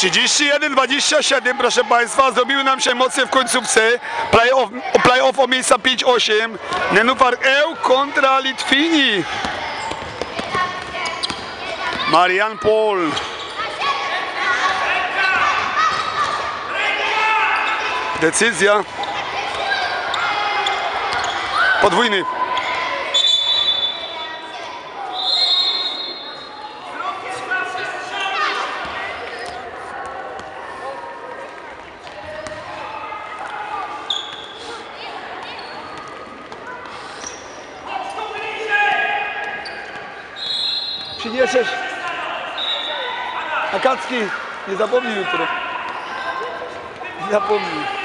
31-27, proszę Państwa, zrobiły nam się emocje w końcówce. Playoff, playoff o miejsca 5-8. Nenufar EU kontra Litwini. Marian Pol. Decyzja. Podwójny. 36. Акадский не запомнил утро. Не запомнил.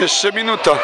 Jeszcze minuta.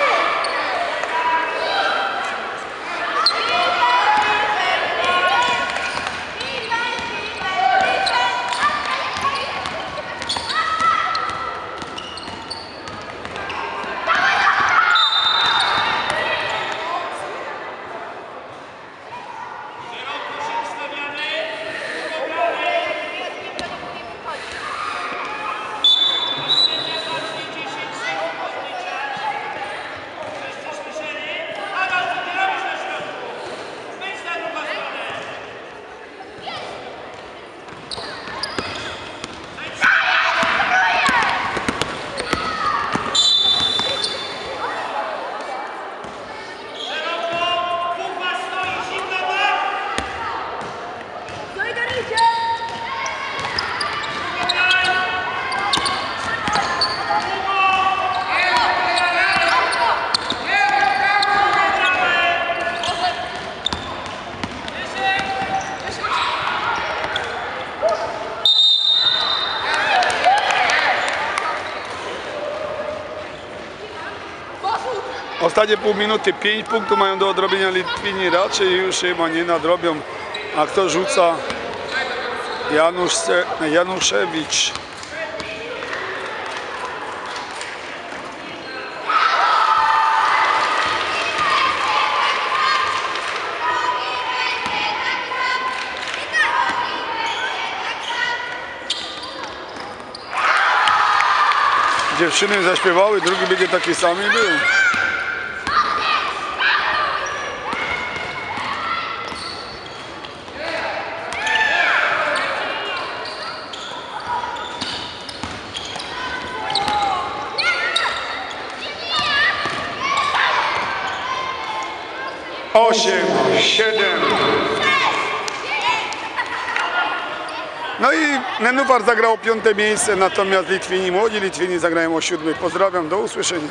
Ostatnie pół minuty, 5 punktów mają do odrobienia Litwini, raczej już chyba nie nadrobią. A kto rzuca? Janusz, Januszewicz. Dziewczyny zaśpiewały, drugi będzie taki sam i był. Osiem, siedem. No i Nenufar zagrał piąte miejsce, natomiast Litwini, młodzi Litwini zagrają o siódmy. Pozdrawiam, do usłyszenia.